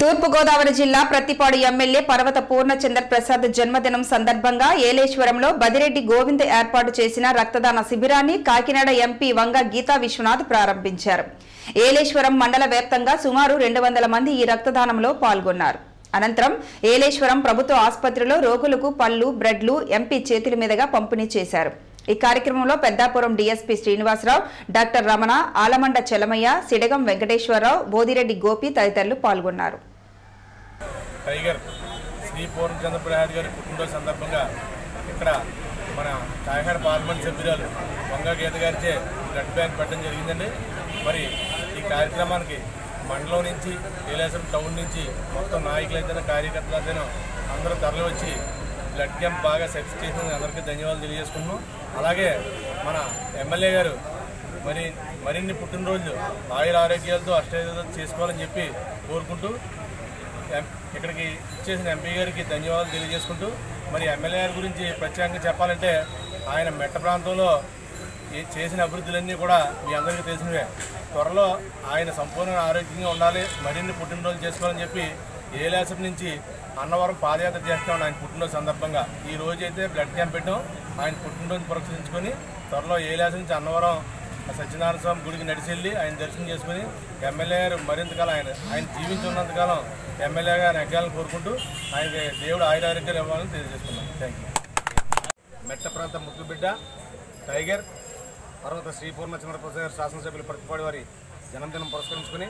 తూర్పుగోదావరి జిల్లా ప్రతిపాడు ఎమ్మెల్యే పర్వత పూర్ణచంద్ర ప్రసాద్ జన్మదినం సందర్భంగా ఏలేశ్వరంలో బదిరెడ్డి గోవింద్ ఏర్పాటు చేసిన రక్తదాన శిబిరాన్ని కాకినాడ ఎంపీ వంగ గీతా విశ్వనాథ్ ప్రారంభించారు. ఏలేశ్వరం మండల వ్యాప్తంగా సుమారు రెండు వందల మంది ఈ రక్తదానంలో పాల్గొన్నారు. అనంతరం ఏలేశ్వరం ప్రభుత్వ ఆసుపత్రిలో రోగులకు పళ్ళు బ్రెడ్లు ఎంపీ చేతుల మీదుగా పంపిణీ చేశారు. ఈ కార్యక్రమంలో పెద్దాపురం డీఎస్పీ శ్రీనివాసరావు డాక్టర్ రమణ ఆలమండ చెలమయ్య సిడగం వెంకటేశ్వరరావు బోదిరెడ్డి గోపి తదితరులు పాల్గొన్నారు. టైగర్ శ్రీ పూర్ణచంద్ర ప్రసాద్ గారి పుట్టినరోజు సందర్భంగా ఇక్కడ మన కాకినాడ పార్లమెంట్ సభ్యురాలు వంగ గీత గారిచే బ్లడ్ బ్యాంక్ పెట్టడం జరిగిందండి. మరి ఈ కార్యక్రమానికి మండలం నుంచి ఏలేశ్వరం టౌన్ నుంచి మొత్తం నాయకులైతేనే కార్యకర్తలైతేనే అందరూ తరలి వచ్చి బ్లడ్ క్యాంప్ బాగా సక్సెస్ చేసిన అందరికీ ధన్యవాదాలు తెలియజేసుకున్నాం అలాగే మన ఎమ్మెల్యే గారు మరి మరిన్ని పుట్టినరోజులు ఆయుర ఆరోగ్యాలతో అష్టైర్యాలతో చేసుకోవాలని చెప్పి కోరుకుంటూ ఎం- ఇక్కడికి ఇచ్చేసిన ఎంపీ గారికి ధన్యవాదాలు తెలియజేసుకుంటూ మరి ఎమ్మెల్యే గారి గురించి ప్రత్యేకంగా చెప్పాలంటే ఆయన మెట్ట ప్రాంతంలో ఈ చేసిన అభివృద్ధులన్నీ కూడా మీ అందరికీ తెలిసినవే. త్వరలో ఆయన సంపూర్ణ ఆరోగ్యంగా ఉండాలి మరిన్ని పుట్టినరోజులు చేసుకోవాలని చెప్పి ఏలాసం నుంచి అన్నవరం పాదయాత్ర చేస్తామని ఆయన పుట్టినరోజు సందర్భంగా ఈ రోజు అయితే బ్లడ్ క్యాంప్ పెట్టాం. ఆయన పుట్టినరోజు పురస్కరించుకొని త్వరలో ఏలాసం నుంచి అన్నవరం సత్యనారాయణ స్వామి గుడికి నడిచెళ్ళి ఆయన దర్శనం చేసుకుని ఎమ్మెల్యే గారు మరింతకాలం ఆయన ఆయన జీవించున్నంతకాలం ఎమ్మెల్యే గారు ఎగ్గాలని కోరుకుంటూ ఆయనకి దేవుడు ఆయురారోగ్యాలు ఇవ్వాలని తెలియజేసుకున్నాను థ్యాంక్ యూ మెట్ట ప్రాంత ముద్దుబిడ్డ టైగర్ పర్వత శ్రీ పూర్ణచంద్రప్రసాద్ గారు శాసనసభ్యులు ప్రతిపాడి వారి జన్మదినం పురస్కరించుకుని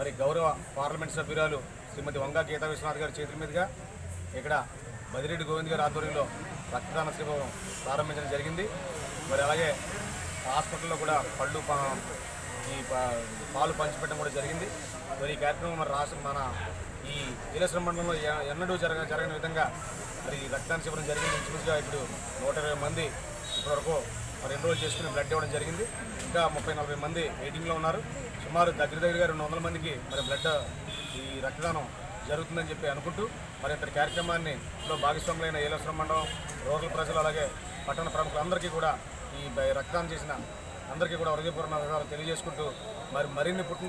మరి గౌరవ పార్లమెంట్ సభ్యురాలు శ్రీమతి వంగా గీతా విశ్వనాథ్ గారి చేతుల మీదుగా ఇక్కడ బదిరెడ్డి గోవింద్ గారి ఆధ్వర్యంలో రక్తదాన శిబిరం ప్రారంభించడం జరిగింది. మరి అలాగే హాస్పిటల్లో కూడా పళ్ళు ఈ పాలు పంచిపెట్టడం కూడా జరిగింది. మరి ఈ కార్యక్రమం మరి రాష్ట్ర మన ఈ ఈలేశ్వరం మండలంలో ఎన్నడూ జరగ జరగని విధంగా మరి ఈ రక్తదాన శిబిరం జరిగింది. ఇంచుమించుగా ఇప్పుడు నూట ఇరవై మంది ఇప్పటివరకు మరి ఎన్రోల్ చేసుకుని బ్లడ్ ఇవ్వడం జరిగింది. ఇంకా ముప్పై నలభై మంది వెయిటింగ్లో ఉన్నారు. సుమారు దగ్గర దగ్గరగా రెండు వందల మందికి మరి బ్లడ్ ఈ రక్తదానం జరుగుతుందని చెప్పి అనుకుంటూ మరి ఇంతటి కార్యక్రమాన్ని లో భాగస్వాములైన ఏలేశ్వరం మండలం రూరల్ ప్రజలు అలాగే పట్టణ ప్రముఖులందరికీ కూడా ఈ రక్తదానం చేసిన అందరికీ కూడా హృదయపూర్వక తెలియజేసుకుంటూ మరి మరిన్ని పుట్టిన